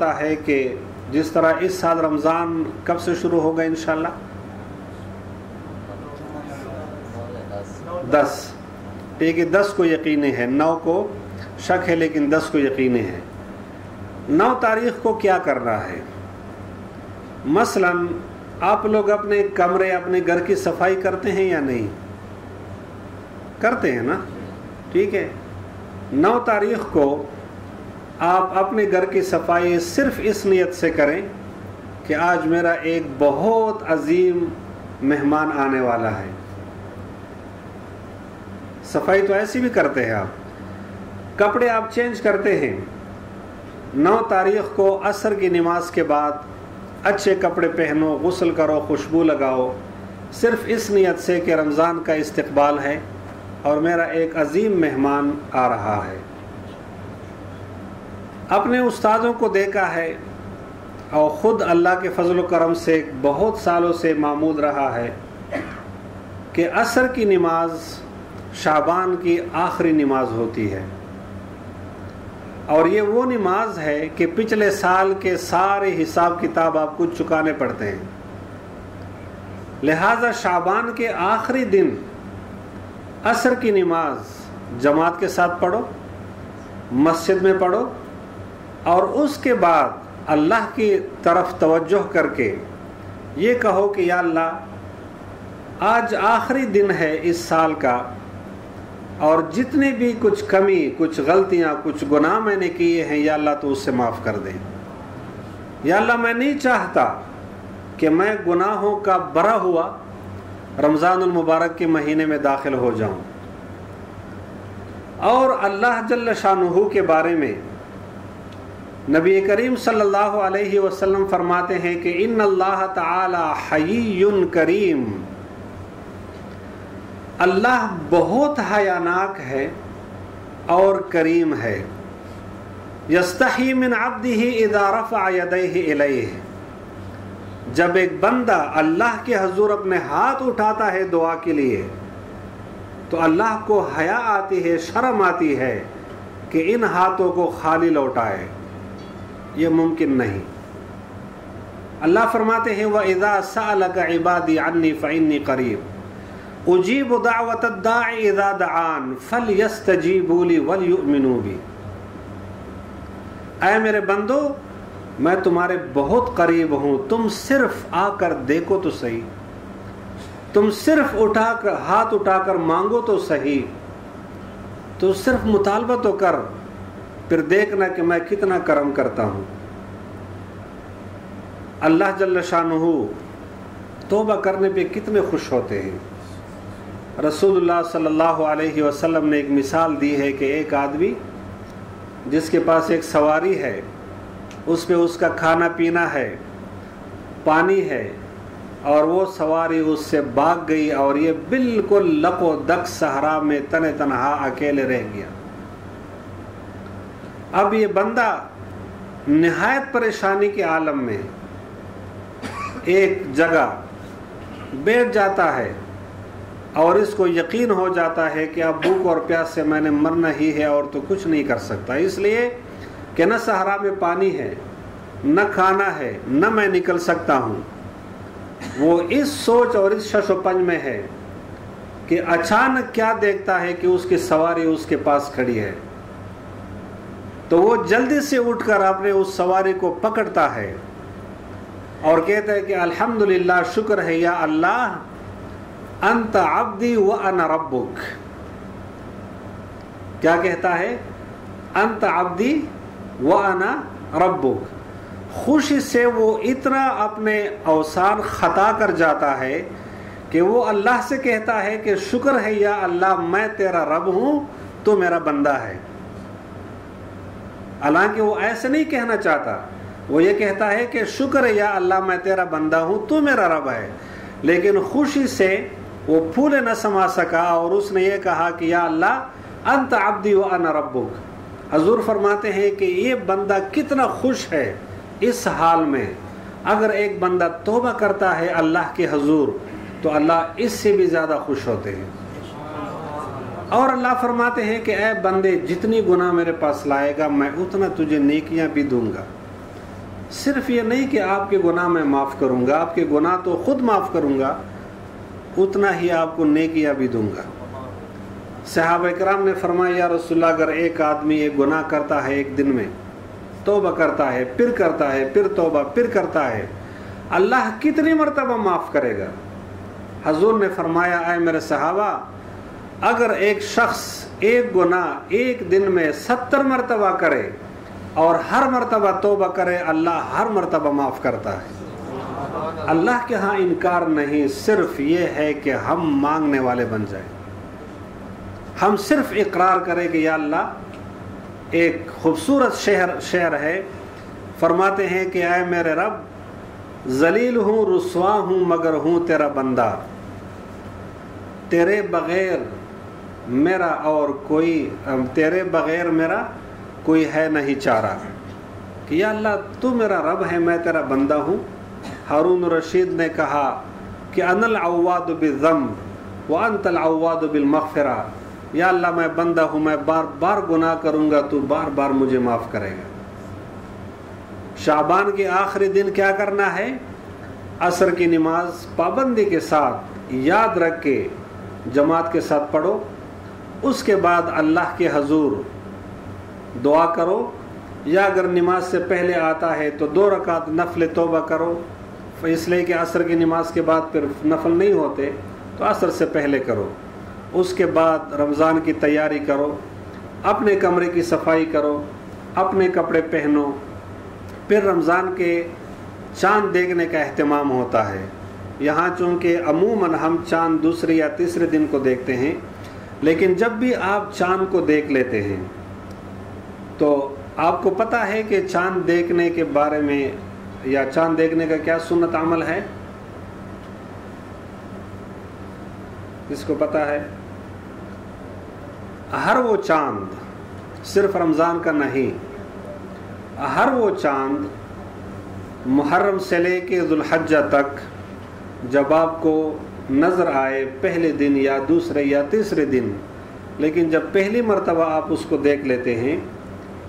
ہوتا ہے کہ جس طرح اس سال رمضان کب سے شروع ہوگا انشاءاللہ؟ دس۔ ٹھیک ہے دس کو یقینی ہے، نو کو شک ہے، لیکن دس کو یقینی ہے۔ نو تاریخ کو کیا کرنا ہے؟ مثلا آپ لوگ اپنے کمرے، اپنے گھر کی صفائی کرتے ہیں یا نہیں؟ کرتے ہیں نا؟ ٹھیک ہے۔ نو تاریخ کو آپ اپنے گھر کی صفائی صرف اس نیت سے کریں کہ آج میرا ایک بہت عظیم مہمان آنے والا ہے۔ صفائی تو ایسی بھی کرتے ہیں آپ۔ کپڑے آپ چینج کرتے ہیں۔ نو تاریخ کو عصر کی نماز کے بعد اچھے کپڑے پہنو، غسل کرو، خوشبو لگاؤ۔ صرف اس نیت سے کہ رمضان کا استقبال ہے اور میرا ایک عظیم مہمان آ رہا ہے۔ اپنے استادوں کو دیکھا ہے اور خود اللہ کے فضل و کرم سے بہت سالوں سے معمود رہا ہے کہ عصر کی نماز شعبان کی آخری نماز ہوتی ہے۔ اور یہ وہ نماز ہے کہ پچھلے سال کے سارے حساب کتاب آپ کو چکانے پڑتے ہیں۔ لہذا شعبان کے آخری دن عصر کی نماز جماعت کے ساتھ پڑھو، مسجد میں پڑھو اور اس کے بعد اللہ کی طرف توجہ کر کے یہ کہو کہ یا اللہ، آج آخری دن ہے اس سال کا، اور جتنے بھی کچھ کمی، کچھ غلطیاں، کچھ گناہ میں نے کیے ہیں، یا اللہ تو اس سے معاف کر دے۔ یا اللہ، میں نہیں چاہتا کہ میں گناہوں کا برا ہوا، رمضان المبارک کے مہینے میں داخل ہو جاؤں۔ اور اللہ جل شاہ کے بارے میں نبی کریم صلی اللہ علیہ وسلم فرماتے ہیں کہ ان اللہ تعالی حی کریم۔ اللہ بہت حیاناک ہے اور کریم ہے۔ یستحی من عبدہ اذا رفع یدیہ الیہ۔ جب ایک بندہ اللہ کے حضور اپنے ہاتھ اٹھاتا ہے دعا کے لیے، تو اللہ کو حیا آتی ہے، شرم آتی ہے کہ ان ہاتھوں کو خالی لوٹائے۔ یہ ممکن نہیں۔ اللہ فرماتے ہیں وہ ادا سا عبادی عنی فعنی قریب اجیب دعوت الداع اذا دعان فل یس تجیبولی ولیؤمنو اے میرے بندو، میں تمہارے بہت قریب ہوں۔ تم صرف آ کر دیکھو تو صحیح۔ تم صرف اٹھا کر، ہاتھ اٹھا کر مانگو تو صحیح۔ تو صرف مطالبہ تو کر۔ پھر دیکھنا کہ میں کتنا کرم کرتا ہوں۔ اللہ جل شاہ توبہ کرنے پہ کتنے خوش ہوتے ہیں۔ رسول اللہ صلی اللہ علیہ وسلم نے ایک مثال دی ہے کہ ایک آدمی جس کے پاس ایک سواری ہے، اس پہ اس کا کھانا پینا ہے، پانی ہے، اور وہ سواری اس سے بھاگ گئی اور یہ بالکل لق و دک صحرا میں تن تنہا اکیلے رہ گیا۔ اب یہ بندہ نہایت پریشانی کے عالم میں ایک جگہ بیٹھ جاتا ہے اور اس کو یقین ہو جاتا ہے کہ اب بھوک اور پیاس سے میں نے مرنا ہی ہے اور تو کچھ نہیں کر سکتا۔ اس لیے کہ نہ سہارا میں پانی ہے، نہ کھانا ہے، نہ میں نکل سکتا ہوں۔ وہ اس سوچ اور اس شش و پنج میں ہے کہ اچانک کیا دیکھتا ہے کہ اس کی سواری اس کے پاس کھڑی ہے۔ تو وہ جلدی سے اٹھ کر اپنے اس سواری کو پکڑتا ہے اور کہتا ہے کہ الحمد شکر ہے یا اللہ، انت عبدی و ان ربک۔ کیا کہتا ہے؟ انت عبدی و انا ربک۔ خوشی سے وہ اتنا اپنے اوسان خطا کر جاتا ہے کہ وہ اللہ سے کہتا ہے کہ شکر ہے یا اللہ، میں تیرا رب ہوں، تو میرا بندہ ہے۔ حالانکہ وہ ایسے نہیں کہنا چاہتا۔ وہ یہ کہتا ہے کہ شکر یا اللہ، میں تیرا بندہ ہوں، تو میرا رب ہے۔ لیکن خوشی سے وہ پھولے نہ سما سکا اور اس نے یہ کہا کہ یا اللہ، انت عبدی و انا ربک۔ حضور فرماتے ہیں کہ یہ بندہ کتنا خوش ہے اس حال میں۔ اگر ایک بندہ توبہ کرتا ہے اللہ کے حضور، تو اللہ اس سے بھی زیادہ خوش ہوتے ہیں۔ اور اللہ فرماتے ہیں کہ اے بندے، جتنی گناہ میرے پاس لائے گا، میں اتنا تجھے نیکیاں بھی دوں گا۔ صرف یہ نہیں کہ آپ کے گناہ میں معاف کروں گا، آپ کے گناہ تو خود معاف کروں گا، اتنا ہی آپ کو نیکیاں بھی دوں گا۔ صحابہ کرام نے فرمایا، یا رسول اللہ، اگر ایک آدمی ایک گناہ کرتا ہے ایک دن میں، توبہ کرتا ہے، پھر کرتا ہے، پھر توبہ، پھر کرتا ہے، اللہ کتنی مرتبہ معاف کرے گا؟ حضور نے فرمایا، اے میرے صحابہ اگر ایک شخص ایک گناہ ایک دن میں ستر مرتبہ کرے اور ہر مرتبہ توبہ کرے، اللہ ہر مرتبہ معاف کرتا ہے۔ اللہ کے ہاں انکار نہیں، صرف یہ ہے کہ ہم مانگنے والے بن جائیں۔ ہم صرف اقرار کریں کہ یا اللہ، ایک خوبصورت شہر شہر ہے۔ فرماتے ہیں کہ اے میرے رب، ذلیل ہوں، رسوا ہوں، مگر ہوں تیرا بندہ۔ تیرے بغیر میرا اور کوئی تیرے بغیر میرا کوئی ہے نہیں چارہ۔ کہ یا اللہ، تو میرا رب ہے، میں تیرا بندہ ہوں۔ ہارون رشید نے کہا کہ ان العواد بالذم وانت العواد بالمغفرہ۔ یا اللہ، میں بندہ ہوں، میں بار بار گناہ کروں گا، تو بار بار مجھے معاف کرے گا۔ شعبان کے آخری دن کیا کرنا ہے؟ عصر کی نماز پابندی کے ساتھ، یاد رکھ کے جماعت کے ساتھ پڑھو۔ اس کے بعد اللہ کے حضور دعا کرو، یا اگر نماز سے پہلے آتا ہے تو دو رکعت نفل توبہ کرو، اس لیے کہ عصر کی نماز کے بعد پھر نفل نہیں ہوتے، تو عصر سے پہلے کرو۔ اس کے بعد رمضان کی تیاری کرو، اپنے کمرے کی صفائی کرو، اپنے کپڑے پہنو۔ پھر رمضان کے چاند دیکھنے کا اہتمام ہوتا ہے۔ یہاں چونکہ عموماً ہم چاند دوسرے یا تیسرے دن کو دیکھتے ہیں لیکن جب بھی آپ چاند کو دیکھ لیتے ہیں، تو آپ کو پتہ ہے کہ چاند دیکھنے کے بارے میں یا چاند دیکھنے کا کیا سنت عمل ہے؟ جس کو پتہ ہے۔ ہر وہ چاند صرف رمضان کا نہیں، ہر وہ چاند محرم سے لے کے ذوالحجہ تک جب آپ کو نظر آئے پہلے دن یا دوسرے یا تیسرے دن، لیکن جب پہلی مرتبہ آپ اس کو دیکھ لیتے ہیں،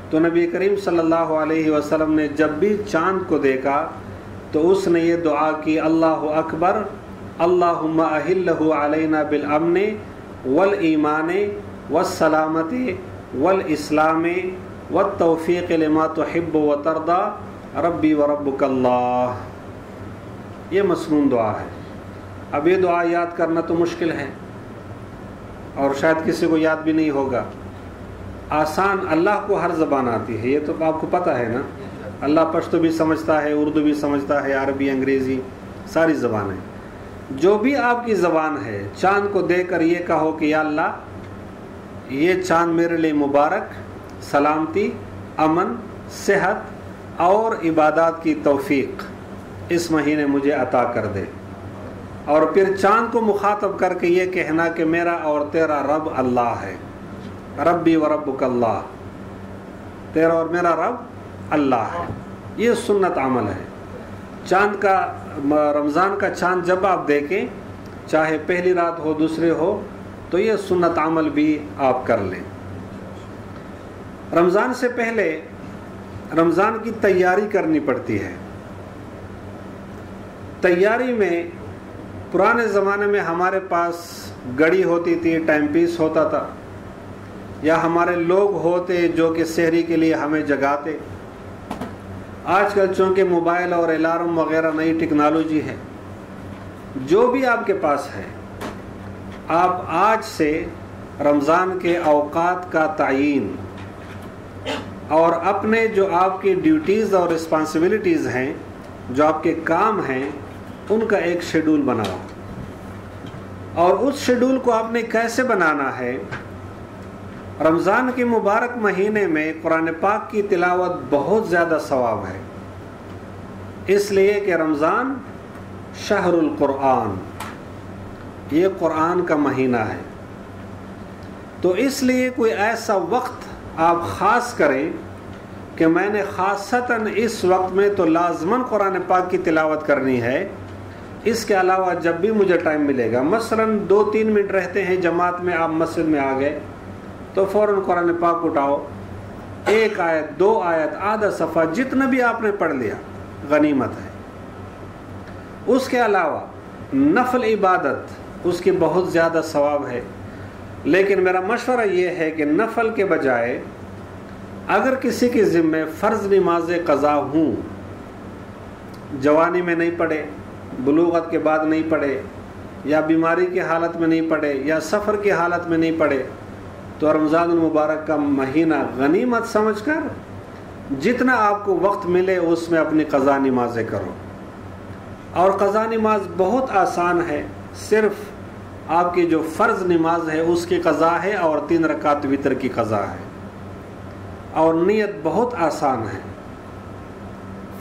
تو نبی کریم صلی اللہ علیہ وسلم نے جب بھی چاند کو دیکھا، تو اس نے یہ دعا کی، اللہ اکبر اللہ علینا بالامن والایمان والسلامت والاسلام والتوفیق لما تحب و تردا ربی و ربک اللہ۔ یہ مصنون دعا ہے۔ اب یہ دعا یاد کرنا تو مشکل ہے اور شاید کسی کو یاد بھی نہیں ہوگا۔ آسان اللہ کو ہر زبان آتی ہے، یہ تو آپ کو پتہ ہے نا۔ اللہ پشتو بھی سمجھتا ہے، اردو بھی سمجھتا ہے، عربی، انگریزی، ساری زبانیں۔ جو بھی آپ کی زبان ہے، چاند کو دے کر یہ کہو کہ یا اللہ، یہ چاند میرے لیے مبارک، سلامتی، امن، صحت اور عبادات کی توفیق اس مہینے مجھے عطا کر دے۔ اور پھر چاند کو مخاطب کر کے یہ کہنا کہ میرا اور تیرا رب اللہ ہے۔ ربی و رب اللہ۔ تیرا اور میرا رب اللہ ہے۔ یہ سنت عمل ہے۔ چاند کا، رمضان کا چاند جب آپ دیکھیں، چاہے پہلی رات ہو، دوسرے ہو، تو یہ سنت عمل بھی آپ کر لیں۔ رمضان سے پہلے رمضان کی تیاری کرنی پڑتی ہے۔ تیاری میں پرانے زمانے میں ہمارے پاس گڑی ہوتی تھی، ٹائم پیس ہوتا تھا۔ یا ہمارے لوگ ہوتے جو کہ شہری کے لیے ہمیں جگاتے۔ آج کل چونکہ موبائل اور الارم وغیرہ نئی ٹیکنالوجی ہے، جو بھی آپ کے پاس ہے، آپ آج سے رمضان کے اوقات کا تعین اور اپنے جو آپ کی ڈیوٹیز اور رسپانسبلٹیز ہیں، جو آپ کے کام ہیں ان کا ایک شیڈول بناؤ اور اس شیڈول کو آپ نے کیسے بنانا ہے؟ رمضان کے مبارک مہینے میں قرآن پاک کی تلاوت بہت زیادہ ثواب ہے۔ اس لیے کہ رمضان شہر القرآن، یہ قرآن کا مہینہ ہے۔ تو اس لیے کوئی ایسا وقت آپ خاص کریں کہ میں نے خاصتاً اس وقت میں تو لازماً قرآن پاک کی تلاوت کرنی ہے۔ اس کے علاوہ جب بھی مجھے ٹائم ملے گا، مثلاً دو تین منٹ رہتے ہیں جماعت میں، آپ مسجد میں آ گئے، تو فوراً قرآن پاک اٹھاؤ، ایک آیت، دو آیت، آدھا صفحہ، جتنا بھی آپ نے پڑھ لیا، غنیمت ہے۔ اس کے علاوہ نفل عبادت، اس کی بہت زیادہ ثواب ہے۔ لیکن میرا مشورہ یہ ہے کہ نفل کے بجائے اگر کسی کے ذمے فرض نماز قضا ہوں، جوانی میں نہیں پڑھے بلوغت کے بعد نہیں پڑھے، یا بیماری کی حالت میں نہیں پڑھے، یا سفر کی حالت میں نہیں پڑھے، تو رمضان المبارک کا مہینہ غنیمت سمجھ کر جتنا آپ کو وقت ملے اس میں اپنی قضا نمازیں کرو۔ اور قضا نماز بہت آسان ہے، صرف آپ کی جو فرض نماز ہے اس کی قضا ہے اور تین رکعت وطر کی قضا ہے۔ اور نیت بہت آسان ہے۔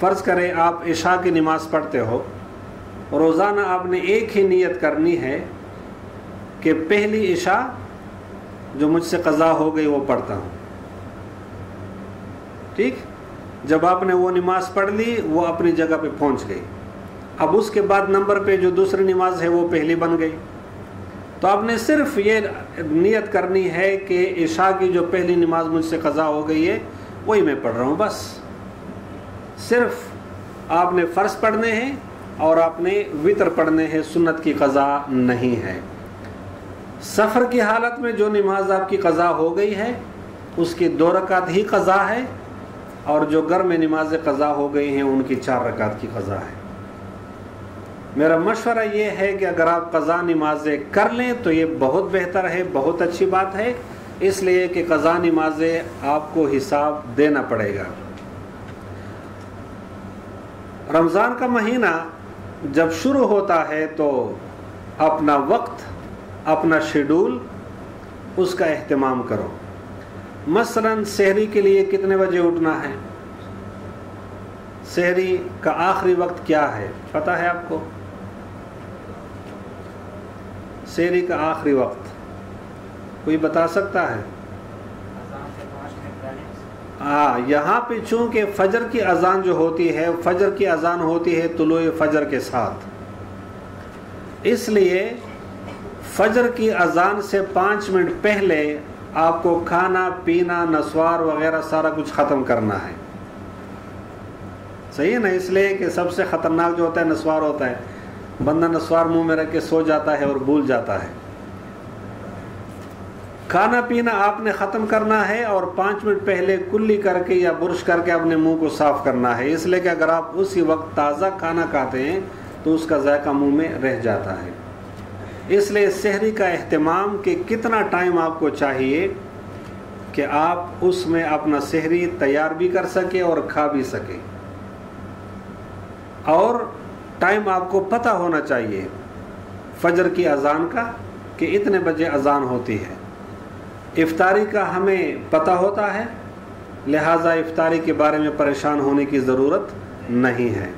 فرض کرے آپ عشاء کی نماز پڑھتے ہو روزانہ آپ نے ایک ہی نیت کرنی ہے کہ پہلی عشاء جو مجھ سے قضا ہو گئی وہ پڑھتا ہوں۔ ٹھیک؟ جب آپ نے وہ نماز پڑھ لی، وہ اپنی جگہ پہ پہنچ گئی۔ اب اس کے بعد نمبر پہ جو دوسری نماز ہے وہ پہلی بن گئی۔ تو آپ نے صرف یہ نیت کرنی ہے کہ عشاء کی جو پہلی نماز مجھ سے قضا ہو گئی ہے، وہی میں پڑھ رہا ہوں، بس۔ صرف آپ نے فرض پڑھنے ہیں اور آپ نے وطر پڑھنے ہیں، سنت کی قضا نہیں ہے۔ سفر کی حالت میں جو نماز آپ کی قضا ہو گئی ہے، اس کی دو رکعت ہی قضا ہے، اور جو گھر میں نماز قضا ہو گئی ہیں، ان کی چار رکعت کی قضا ہے۔ میرا مشورہ یہ ہے کہ اگر آپ قضا نمازیں کر لیں تو یہ بہت بہتر ہے، بہت اچھی بات ہے۔ اس لیے کہ قضا نمازیں آپ کو حساب دینا پڑے گا۔ رمضان کا مہینہ جب شروع ہوتا ہے تو اپنا وقت، اپنا شیڈول اس کا اہتمام کرو۔ مثلا شہری کے لیے کتنے بجے اٹھنا ہے؟ شہری کا آخری وقت کیا ہے؟ پتہ ہے آپ کو؟ شہری کا آخری وقت۔ کوئی بتا سکتا ہے؟ ہاں یہاں پہ چونکہ فجر کی اذان جو ہوتی ہے، فجر کی اذان ہوتی ہے طلوع فجر کے ساتھ۔ اس لیے فجر کی اذان سے پانچ منٹ پہلے آپ کو کھانا، پینا، نسوار وغیرہ سارا کچھ ختم کرنا ہے۔ صحیح ہے نا؟ اس لیے کہ سب سے خطرناک جو ہوتا ہے، نسوار ہوتا ہے۔ بندہ نسوار منہ میں رکھ کے سو جاتا ہے اور بھول جاتا ہے۔ کھانا پینا آپ نے ختم کرنا ہے اور پانچ منٹ پہلے کلی کر کے یا برش کر کے اپنے منہ کو صاف کرنا ہے۔ اس لیے کہ اگر آپ اسی وقت تازہ کھانا کھاتے ہیں تو اس کا ذائقہ منہ میں رہ جاتا ہے۔ اس لیے شہری کا اہتمام کہ کتنا ٹائم آپ کو چاہیے کہ آپ اس میں اپنا شہری تیار بھی کر سکے اور کھا بھی سکے اور ٹائم آپ کو پتہ ہونا چاہیے فجر کی اذان کا کہ اتنے بجے اذان ہوتی ہے۔ افطاری کا ہمیں پتہ ہوتا ہے، لہٰذا افطاری کے بارے میں پریشان ہونے کی ضرورت نہیں ہے۔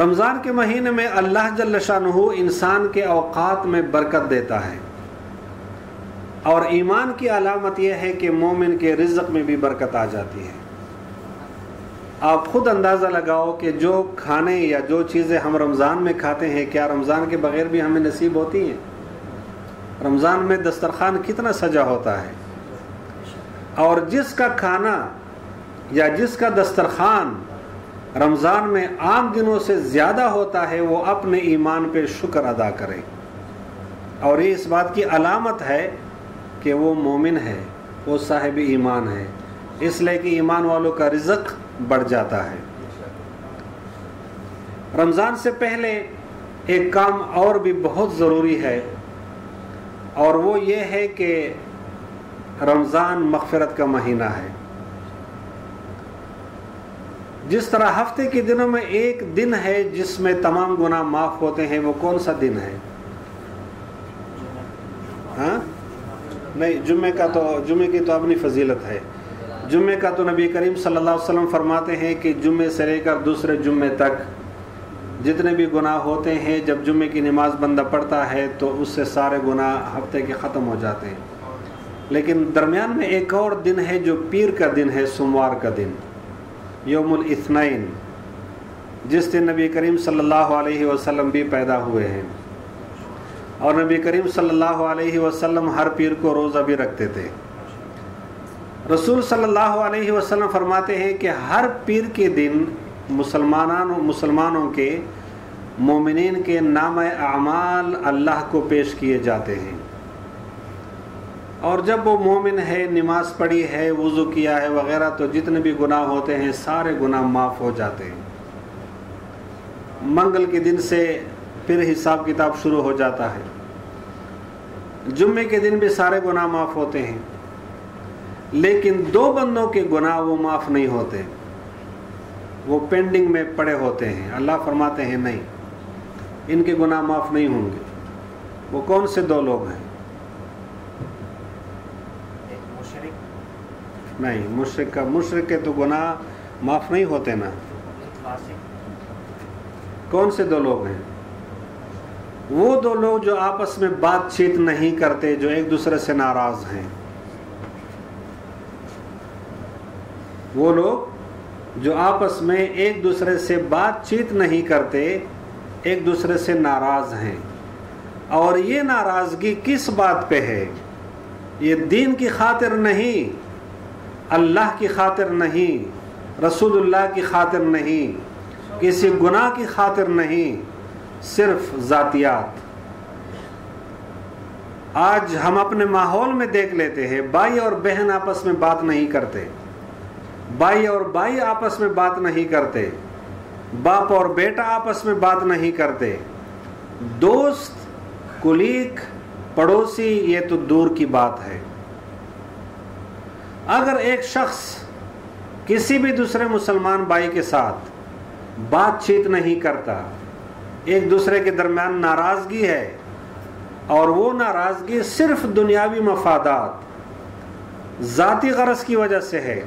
رمضان کے مہینے میں اللہ جل شاہ انسان کے اوقات میں برکت دیتا ہے۔ اور ایمان کی علامت یہ ہے کہ مومن کے رزق میں بھی برکت آ جاتی ہے۔ آپ خود اندازہ لگاؤ کہ جو کھانے یا جو چیزیں ہم رمضان میں کھاتے ہیں، کیا رمضان کے بغیر بھی ہمیں نصیب ہوتی ہیں؟ رمضان میں دسترخوان کتنا سجا ہوتا ہے؟ اور جس کا کھانا یا جس کا دسترخوان رمضان میں عام دنوں سے زیادہ ہوتا ہے، وہ اپنے ایمان پہ شکر ادا کرے۔ اور یہ اس بات کی علامت ہے کہ وہ مومن ہے، وہ صاحب ایمان ہے۔ اس لیے کہ ایمان والوں کا رزق بڑھ جاتا ہے۔ رمضان سے پہلے ایک کام اور بھی بہت ضروری ہے۔ اور وہ یہ ہے کہ رمضان مغفرت کا مہینہ ہے۔ جس طرح ہفتے کے دنوں میں ایک دن ہے جس میں تمام گناہ معاف ہوتے ہیں، وہ کون سا دن ہے؟ ہاں؟ نہیں جمعے کا تو جمعے کی تو اپنی فضیلت ہے۔ جمعے کا تو نبی کریم صلی اللہ علیہ وسلم فرماتے ہیں کہ جمعے سے لے کر دوسرے جمعے تک جتنے بھی گناہ ہوتے ہیں، جب جمعے کی نماز بندہ پڑھتا ہے تو اس سے سارے گناہ ہفتے کے ختم ہو جاتے ہیں۔ لیکن درمیان میں ایک اور دن ہے جو پیر کا دن ہے، سوموار کا دن، یوم الاثنین، جس دن نبی کریم صلی اللہ علیہ وسلم بھی پیدا ہوئے ہیں۔ اور نبی کریم صلی اللہ علیہ وسلم ہر پیر کو روزہ بھی رکھتے تھے۔ رسول صلی اللہ علیہ وسلم فرماتے ہیں کہ ہر پیر کے دن مسلمانوں مسلمانوں کے مومنین کے نام اعمال اللہ کو پیش کیے جاتے ہیں۔ اور جب وہ مومن ہے، نماز پڑھی ہے، وضو کیا ہے وغیرہ، تو جتنے بھی گناہ ہوتے ہیں، سارے گناہ معاف ہو جاتے ہیں۔ منگل کے دن سے پھر حساب کتاب شروع ہو جاتا ہے۔ جمعے کے دن بھی سارے گناہ معاف ہوتے ہیں۔ لیکن دو بندوں کے گناہ وہ معاف نہیں ہوتے۔ وہ پینڈنگ میں پڑے ہوتے ہیں۔ اللہ فرماتے ہیں نہیں ان کے گناہ معاف نہیں ہوں گے۔ وہ کون سے دو لوگ ہیں؟ نہیں مشرق کا مشرق کے تو گناہ معاف نہیں ہوتے نا۔ کون سے دو لوگ ہیں؟ وہ دو لوگ جو آپس میں بات چیت نہیں کرتے جو ایک دوسرے سے ناراض ہیں۔ وہ لوگ جو آپس میں ایک دوسرے سے بات چیت نہیں کرتے، ایک دوسرے سے ناراض ہیں۔ اور یہ ناراضگی کس بات پہ ہے؟ یہ دین کی خاطر نہیں، اللہ کی خاطر نہیں، رسول اللہ کی خاطر نہیں، کسی گناہ کی خاطر نہیں، صرف ذاتیات۔ آج ہم اپنے ماحول میں دیکھ لیتے ہیں، بھائی اور بہن آپس میں بات نہیں کرتے۔ بھائی اور بھائی آپس میں بات نہیں کرتے، باپ اور بیٹا آپس میں بات نہیں کرتے۔ دوست، کلیک، پڑوسی، یہ تو دور کی بات ہے۔ اگر ایک شخص کسی بھی دوسرے مسلمان بھائی کے ساتھ بات چیت نہیں کرتا، ایک دوسرے کے درمیان ناراضگی ہے اور وہ ناراضگی صرف دنیاوی مفادات، ذاتی غرض کی وجہ سے ہے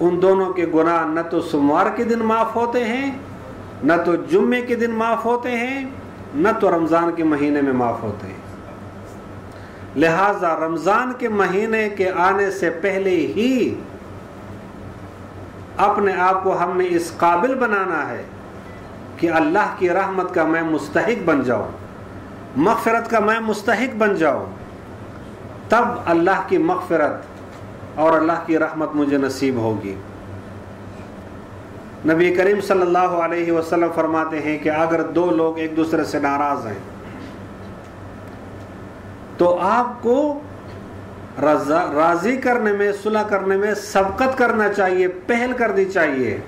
ان دونوں کے گناہ نہ تو سموار کے دن معاف ہوتے ہیں، نہ تو جمعے کے دن معاف ہوتے ہیں، نہ تو رمضان کے مہینے میں معاف ہوتے ہیں۔ لہذا رمضان کے مہینے کے آنے سے پہلے ہی اپنے آپ کو ہم نے اس قابل بنانا ہے کہ اللہ کی رحمت کا میں مستحق بن جاؤں، مغفرت کا میں مستحق بن جاؤں، تب اللہ کی مغفرت اور اللہ کی رحمت مجھے نصیب ہوگی۔ نبی کریم صلی اللہ علیہ وسلم فرماتے ہیں کہ اگر دو لوگ ایک دوسرے سے ناراض ہیں، تو آپ کو راضی کرنے میں، صلح کرنے میں سبقت کرنا چاہیے، پہل کرنی چاہیے۔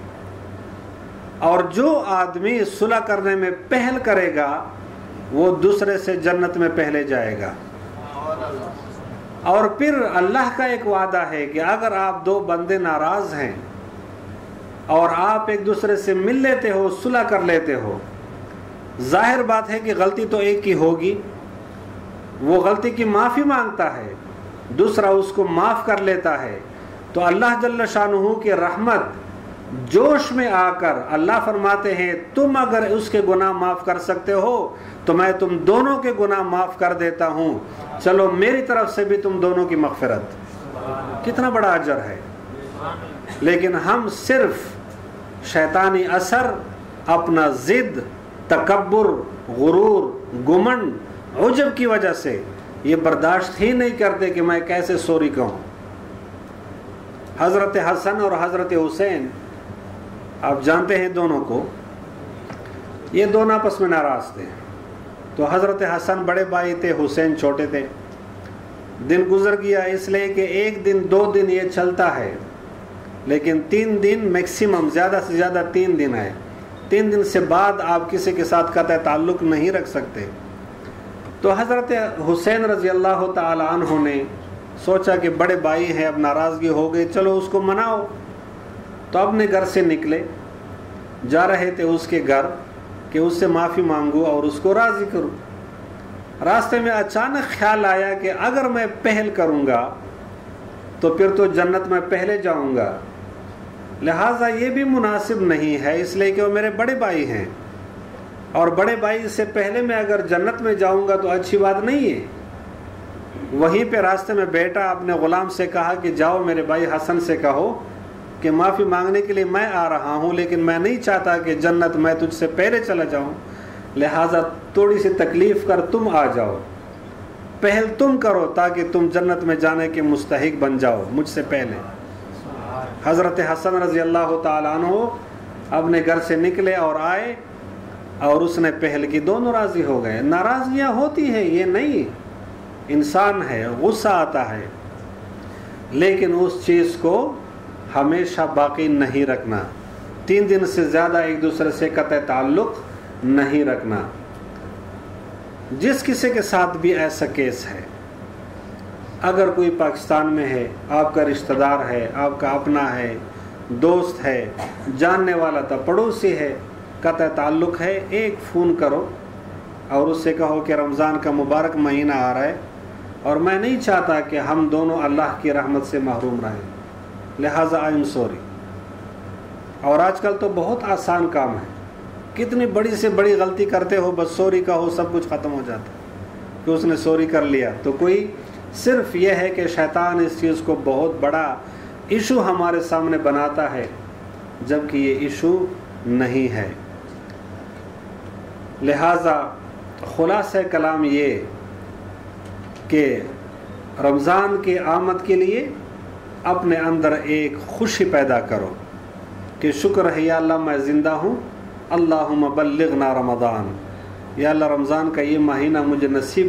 اور جو آدمی صلح کرنے میں پہل کرے گا، وہ دوسرے سے جنت میں پہلے جائے گا۔ اور پھر اللہ کا ایک وعدہ ہے کہ اگر آپ دو بندے ناراض ہیں اور آپ ایک دوسرے سے مل لیتے ہو، صلح کر لیتے ہو، ظاہر بات ہے کہ غلطی تو ایک ہی ہوگی۔ وہ غلطی کی معافی مانگتا ہے، دوسرا اس کو معاف کر لیتا ہے۔ تو اللہ جل شاہ کی رحمت جوش میں آ کر اللہ فرماتے ہیں، تم اگر اس کے گناہ معاف کر سکتے ہو، تو میں تم دونوں کے گناہ معاف کر دیتا ہوں۔ چلو، میری طرف سے بھی تم دونوں کی مغفرت۔ کتنا بڑا اجر ہے۔ لیکن ہم صرف شیطانی اثر، اپنا ضد، تکبر، غرور، گمن، عجب کی وجہ سے یہ برداشت ہی نہیں کرتے کہ میں کیسے سوری کہوں۔ حضرت حسن اور حضرت حسین آپ جانتے ہیں دونوں کو، یہ دونوں آپس میں ناراض تھے۔ تو حضرت حسن بڑے بھائی تھے، حسین چھوٹے تھے۔ دن گزر گیا، اس لیے کہ ایک دن، دو دن یہ چلتا ہے۔ لیکن تین دن میکسیمم زیادہ سے زیادہ تین دن ہے۔ تین دن سے بعد آپ کسی کے ساتھ قطع تعلق نہیں رکھ سکتے۔ تو حضرت حسین رضی اللہ تعالی عنہ نے سوچا کہ بڑے بھائی ہیں، اب ناراضگی ہو گئی، چلو اس کو مناؤ۔ تو اپنے گھر سے نکلے۔ جا رہے تھے اس کے گھر کہ اس سے معافی مانگوں اور اس کو راضی کروں راستے میں اچانک خیال آیا کہ اگر میں پہل کروں گا تو پھر تو جنت میں پہلے جاؤں گا۔ لہٰذا یہ بھی مناسب نہیں ہے، اس لیے کہ وہ میرے بڑے بھائی ہیں۔ اور بڑے بھائی سے پہلے میں اگر جنت میں جاؤں گا تو اچھی بات نہیں ہے۔ وہیں پہ راستے میں بیٹا اپنے غلام سے کہا کہ جاؤ میرے بھائی حسن سے کہو۔ کہ معافی مانگنے کے لیے میں آ رہا ہوں، لیکن میں نہیں چاہتا کہ جنت میں تجھ سے پہلے چلا جاؤں۔ لہٰذا تھوڑی سی تکلیف کر تم آ جاؤ۔ پہل تم کرو تاکہ تم جنت میں جانے کے مستحق بن جاؤ، مجھ سے پہلے۔ حضرت حسن رضی اللہ تعالیٰ عنہ اپنے گھر سے نکلے اور آئے اور اس نے پہل کی دونوں راضی ہو گئے۔ ناراضگیاں ہوتی ہیں، یہ نہیں۔ انسان ہے، غصہ آتا ہے، لیکن اس چیز کو ہمیشہ باقی نہیں رکھنا۔ تین دن سے زیادہ ایک دوسرے سے قطع تعلق نہیں رکھنا۔ جس کسی کے ساتھ بھی ایسا کیس ہے، اگر کوئی پاکستان میں ہے، آپ کا رشتہ دار ہے، آپ کا اپنا ہے، دوست ہے، جاننے والا تھا، پڑوسی ہے، قطع تعلق ہے، ایک فون کرو اور اس سے کہو کہ رمضان کا مبارک مہینہ آ رہا ہے اور میں نہیں چاہتا کہ ہم دونوں اللہ کی رحمت سے محروم رہیں۔ لہٰذا آئی ایم سوری اور آج کل تو بہت آسان کام ہے۔ کتنی بڑی سے بڑی غلطی کرتے ہو، بس سوری کا ہو، سب کچھ ختم ہو جاتا کہ اس نے سوری کر لیا۔ تو کوئی صرف یہ ہے کہ شیطان اس چیز کو بہت بڑا ایشو ہمارے سامنے بناتا ہے، جبکہ یہ ایشو نہیں ہے۔ لہذا خلاصہ کلام یہ کہ رمضان کے آمد کے لیے اپنے اندر ایک خوشی پیدا کرو کہ شکر ہے یا اللہ، میں زندہ ہوں۔ اللہ بلغنا رمضان۔ یا اللہ، رمضان کا یہ مہینہ مجھے نصیب